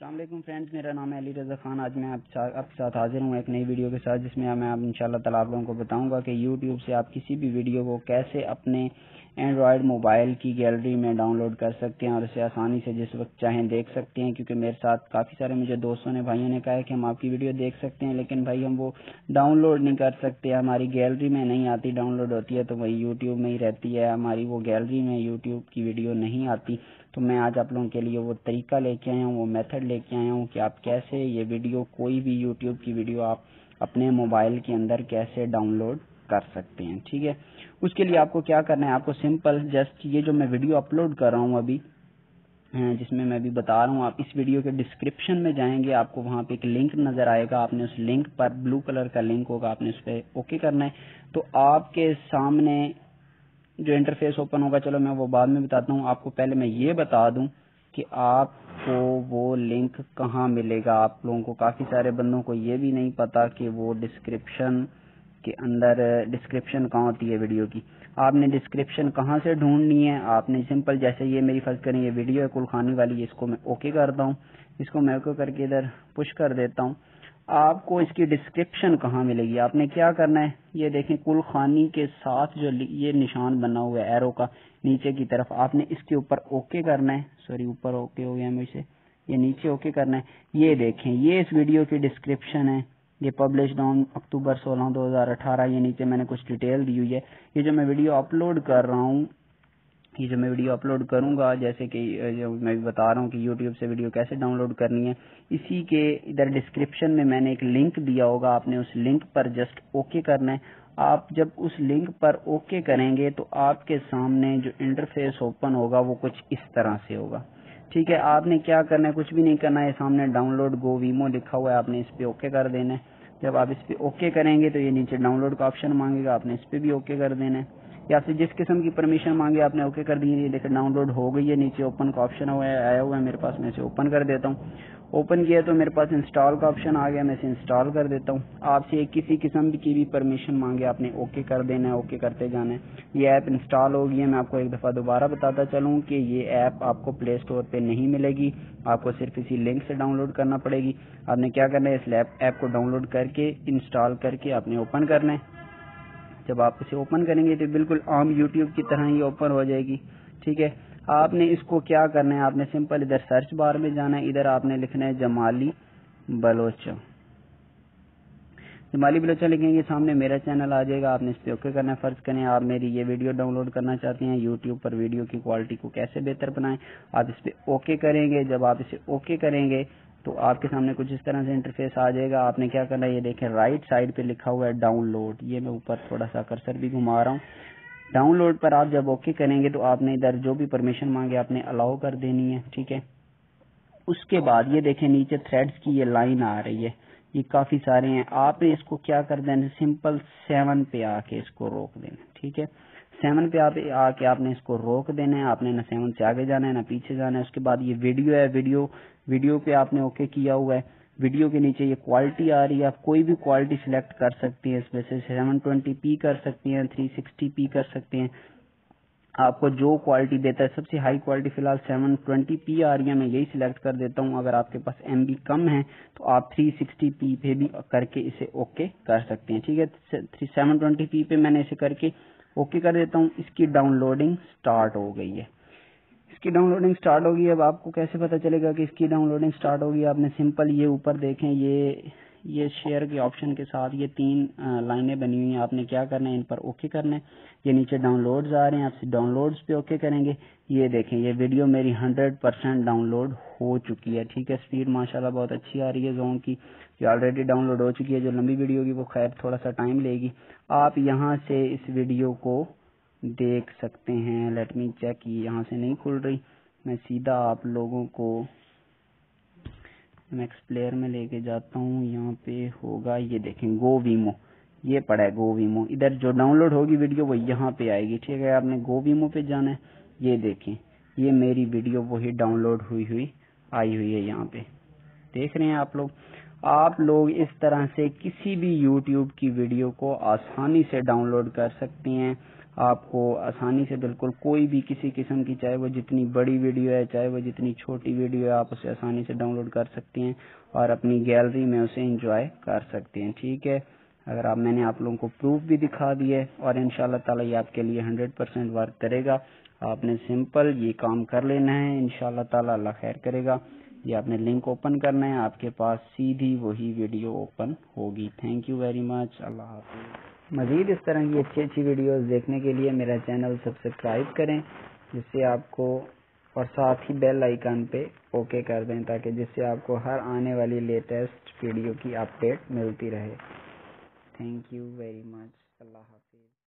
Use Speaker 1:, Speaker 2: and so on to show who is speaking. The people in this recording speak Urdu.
Speaker 1: السلام علیکم فرینڈز، میرا نام ہے علی رضا خان۔ آج میں آپ کے ساتھ حاضر ہوں ایک نئی ویڈیو کے ساتھ، جس میں میں ان شاء اللہ تعالیٰ آپ لوگوں کو بتاؤں گا کہ یوٹیوب سے آپ کسی بھی ویڈیو کو کیسے اپنے اینڈرائڈ موبائل کی گیلری میں ڈاؤن لوڈ کر سکتے ہیں اور اسے آسانی سے جس وقت چاہیں دیکھ سکتے ہیں، کیونکہ میرے ساتھ کافی سارے مجھے دوستوں نے، بھائیوں نے کہا ہے کہ ہم آپ کی ویڈیو دیکھ سکتے ہیں، لیکن بھائی ہم وہ ڈاؤن لوڈ نہیں کر سکتے۔ ہماری گیلری میں نہیں آتی ڈاؤن لوڈ ہوتی ہے، تو وہی یوٹیوب میں ہی رہتی ہے۔ ہماری وہ گیلری میں یوٹیوب کی ویڈیو نہیں آتی۔ تو میں آج آپ لوگوں کے لیے وہ طریقہ لے کے آیا ہوں، وہ میتھڈ لے کے آیا ہوں کہ آپ کیسے یہ ویڈیو کوئی بھی یوٹیوب کی ویڈیو آپ اپنے موبائل کے اندر کیسے ڈاؤن لوڈ کر سکتے ہیں، ٹھیک ہے؟ اس کے لیے آپ کو کیا کرنا ہے؟ آپ کو سمپل جسٹ یہ جو میں ویڈیو اپلوڈ کر رہا ہوں ابھی ہاں، جس میں میں ابھی بتا رہا ہوں، آپ اس ویڈیو کے ڈسکرپشن میں جائیں گے، آپ کو وہاں پہ ایک لنک نظر آئے گا، آپ نے اس لنک پر بلو کلر کا لنک ہوگا، آپ نے اس پہ اوکے کرنا ہے۔ تو آپ کے سامنے جو انٹرفیس اوپن ہوگا، چلو میں وہ بعد میں بتاتا ہوں، آپ کو پہلے میں یہ بتا دوں کہ آپ کو وہ لنک کہاں ملے گا؟ آپ لوگوں کو کافی سارے بندوں کو یہ بھی نہیں پتا کہ وہ ڈسکرپشن کے اندر ڈسکرپشن کہاں ہوتی ہے ویڈیو کی۔ آپ نے ڈسکرپشن کہاں سے ڈھونڈنی ہے؟ آپ نے سمپل جیسے یہ میری فرض کریں یہ ویڈیو ہے کلخانی والی، اس کو میں اوکے کرتا ہوں۔ اس کو میں اوکے کر کے ادھر پش کر دیتا ہوں۔ آپ کو اس کی ڈسکرپشن کہاں ملے گی؟ آپ نے کیا کرنا ہے؟ یہ دیکھیں، کل خانی کے ساتھ جو یہ نشان بنا ہوا ہے ایرو کا، نیچے کی طرف آپ نے اس کے اوپر اوکے کرنا ہے. سوری اوپر اوکے ہو گیا مجھ سے. یہ نیچے اوکے کرنا ہے. یہ دیکھیں، یہ اس ویڈیو کی ڈسکرپشن ہے. یہ پبلش ڈاؤن اکتوبر سولہ دو ہزار اٹھارہ. یہ نیچے میں نے کچھ ڈیٹیل دی ہوئی ہے. یہ جو میں ویڈیو اپلوڈ کر رہا ہوں یہ جو میں ویڈیو اپلوڈ کروں گا، جیسے کہ جو میں بتا رہا ہوں کہ یوٹیوب سے ویڈیو کیسے ڈاؤن لوڈ کرنی ہے، اسی کے ادھر ڈسکرپشن میں میں نے ایک لنک دیا ہوگا، آپ نے اس لنک پر جسٹ اوکے کرنا ہے۔ آپ جب اس لنک پر اوکے کریں گے تو آپ کے سامنے جو انٹرفیس اوپن ہوگا وہ کچھ اس طرح سے ہوگا۔ ٹھیک ہے، آپ نے کیا کرنا ہے؟ کچھ بھی نہیں کرنا ہے، سامنے ڈاؤن لوڈ گو ویمو لکھا ہوا ہے، آپ نے اس پہ اوکے کر دینا ہے۔ جب آپ اس پہ اوکے کریں گے تو یہ نیچے ڈاؤن لوڈ کا آپشن مانگے گا، آپ نے اس پہ بھی اوکے کر دینا ہے۔ یا پھر جس قسم کی پرمیشن مانگے آپ نے اوکے کر دی دیکھیں ڈاؤن لوڈ ہو گئی ہے، نیچے اوپن کا آپشن آیا ہوا ہے، میرے پاس میں اسے اوپن کر دیتا ہوں۔ اوپن کیا تو میرے پاس انسٹال کا آپشن آ گیا، میں اسے انسٹال کر دیتا ہوں۔ آپ سے کسی قسم کی بھی پرمیشن مانگے آپ نے اوکے کر دینا ہے اوکے کرتے جانا ہے۔ یہ ایپ انسٹال ہو گئی ہے، میں آپ کو ایک دفعہ دوبارہ بتاتا چلوں کہ یہ ایپ آپ کو پلے اسٹور پہ نہیں ملے گی۔ آپ کو صرف اسی لنک سے ڈاؤن لوڈ کرنا پڑے گی۔ آپ نے کیا کرنا ہے؟ اس ایپ کو ڈاؤن لوڈ کر کے انسٹال کر کے آپ نے اوپن کرنا ہے۔ جب آپ اسے اوپن کریں گے تو بالکل عام یوٹیوب کی طرح ہی اوپن ہو جائے گی۔ ٹھیک ہے؟ آپ نے اس کو کیا کرنا ہے؟ آپ نے سمپل ادھر سرچ بار میں جانا ہے، ادھر آپ نے لکھنا ہے جمالی بلوچ جمالی بلوچا لکھیں گے سامنے، میرا چینل آ جائے گا، آپ نے اس پہ اوکے کرنا ہے، فرض کریں آپ میری یہ ویڈیو ڈاؤن لوڈ کرنا چاہتے ہیں یوٹیوب پر ویڈیو کی کوالٹی کو کیسے بہتر بنائیں؟ آپ اس پہ اوکے کریں گے، جب آپ اسے اوکے کریں گے تو آپ کے سامنے کچھ اس طرح سے انٹرفیس آ جائے گا۔ آپ نے کیا کرنا ہے؟ یہ دیکھیں رائٹ سائڈ پہ لکھا ہوا ہے ڈاؤن لوڈ یہ میں اوپر تھوڑا سا کرسر بھی گھما رہا ہوں۔ ڈاؤن لوڈ پر آپ جب اوکے کریں گے تو آپ نے ادھر جو بھی پرمیشن مانگے آپ نے الاؤ کر دینی ہے، ٹھیک ہے؟ اس کے بعد یہ دیکھیں، نیچے تھریڈز کی یہ لائن آ رہی ہے۔ یہ کافی سارے ہیں۔ آپ نے اس کو کیا کر دینا سمپل سیون پہ آ کے اس کو روک دینا، ٹھیک ہے؟ سیون پہ آپ آ کے آپ نے اس کو روک دینا ہے، آپ نے نہ سیون سے آگے جانا ہے، نہ پیچھے جانا ہے۔ اس کے بعد یہ ویڈیو ہے، ویڈیو ویڈیو پہ آپ نے اوکے کیا ہوا ہے۔ ویڈیو کے نیچے یہ کوالٹی آ رہی ہے۔ آپ کوئی بھی کوالٹی سلیکٹ کر سکتی ہیں۔ اس میں سے سیون ٹوینٹی پی کر سکتی ہیں تھری سکسٹی پی کر سکتے ہیں۔ آپ کو جو کوالٹی دیتا ہے، سب سے ہائی کوالٹی فی الحال سیون ٹوینٹی پی آ رہی ہے۔ میں یہی سلیکٹ کر دیتا ہوں۔ اگر آپ کے پاس ایم بی کم ہے تو آپ تھری سکسٹی پی پہ بھی کر کے اسے اوکے کر سکتے ہیں۔ ٹھیک ہے سیون ٹوینٹی پی پہ میں نے اسے کر کے اوکے کر دیتا ہوں۔ اس کی ڈاؤن لوڈنگ سٹارٹ ہو گئی ہے۔ اس کی ڈاؤن لوڈنگ سٹارٹ ہوگی اب آپ کو کیسے پتا چلے گا کہ اس کی ڈاؤن لوڈنگ سٹارٹ ہوگی آپ نے سمپل یہ اوپر دیکھیں، یہ یہ شیئر کے آپشن کے ساتھ یہ تین لائنیں بنی ہوئی ہیں۔ آپ نے کیا کرنا ہے؟ ان پر اوکے کرنا ہے۔ یہ نیچے ڈاؤن لوڈز آ رہے ہیں۔ آپ سے ڈاؤن لوڈز پہ اوکے کریں گے۔ یہ دیکھیں، یہ ویڈیو میری ہنڈریڈ پرسینٹ ڈاؤن لوڈ ہو چکی ہے۔ ٹھیک ہے اسپیڈ ماشاء اللہ بہت اچھی آ رہی ہے زون کی۔ جو آلریڈی ڈاؤن لوڈ ہو چکی ہے۔ جو لمبی ویڈیو ہوگی وہ خیر تھوڑا سا ٹائم لے گی۔ آپ یہاں سے اس ویڈیو کو دیکھ سکتے ہیں۔ لیٹ می چیک یہاں سے نہیں کھل رہی۔ میں سیدھا آپ لوگوں کو میکس پلیئر میں لے کے جاتا ہوں، یہاں پہ ہوگا، یہ دیکھیں گو ویمو یہ پڑا ہے گو ویمو ادھر جو ڈاؤن لوڈ ہوگی ویڈیو وہ یہاں پہ آئے گی، ٹھیک ہے؟ آپ نے گو ویمو پہ جانا ہے، یہ دیکھیں، یہ میری ویڈیو وہی ڈاؤن لوڈ ہوئی ہوئی، آئی ہوئی ہے یہاں پہ۔ دیکھ رہے ہیں آپ لوگ؟ آپ لوگ اس طرح سے کسی بھی یوٹیوب کی ویڈیو کو آسانی سے ڈاؤن لوڈ کر سکتے ہیں۔ آپ کو آسانی سے بالکل کوئی بھی کسی قسم کی چاہے وہ جتنی بڑی ویڈیو ہے، چاہے وہ جتنی چھوٹی ویڈیو ہے، آپ اسے آسانی سے ڈاؤن لوڈ کر سکتے ہیں اور اپنی گیلری میں اسے انجوائے کر سکتے ہیں، ٹھیک ہے؟ اگر آپ میں نے آپ لوگوں کو پروف بھی دکھا دیے اور ان شاء اللہ تعالیٰ یہ آپ کے لیے ہنڈریڈ پرسینٹ ورک کرے گا۔ آپ نے سمپل یہ کام کر لینا ہے ان شاء اللہ تعالیٰ اللہ خیر کرے گا۔ یہ آپ نے لنک اوپن کرنا ہے، آپ کے پاس سیدھی وہی ویڈیو اوپن ہوگی۔ تھینک یو ویری مچ اللہ حافظ۔ مزید اس طرح کی اچھی اچھی ویڈیوز دیکھنے کے لیے میرا چینل سبسکرائب کریں، جس سے آپ کو اور ساتھ ہی بیل آئیکن پہ اوکے کر دیں تاکہ جس سے آپ کو ہر آنے والی لیٹسٹ ویڈیو کی اپڈیٹ ملتی رہے۔ تھینک یو ویری مچ اللہ حافظ۔